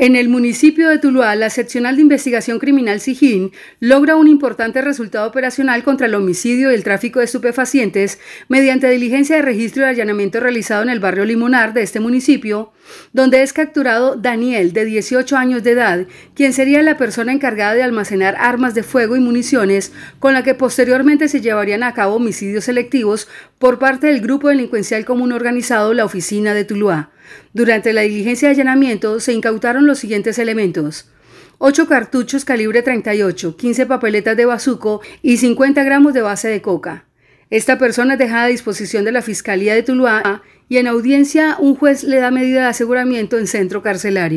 En el municipio de Tuluá, la seccional de investigación criminal SIGIN logra un importante resultado operacional contra el homicidio y el tráfico de estupefacientes mediante diligencia de registro y allanamiento realizado en el barrio Limonar de este municipio, donde es capturado Daniel, de 18 años de edad, quien sería la persona encargada de almacenar armas de fuego y municiones con la que posteriormente se llevarían a cabo homicidios selectivos por parte del grupo delincuencial común organizado La Oficina de Tuluá. Durante la diligencia de allanamiento se incautaron los siguientes elementos. 8 cartuchos calibre 38, 15 papeletas de bazuco y 50 gramos de base de coca. Esta persona es dejada a disposición de la Fiscalía de Tuluá y en audiencia un juez le da medida de aseguramiento en centro carcelario.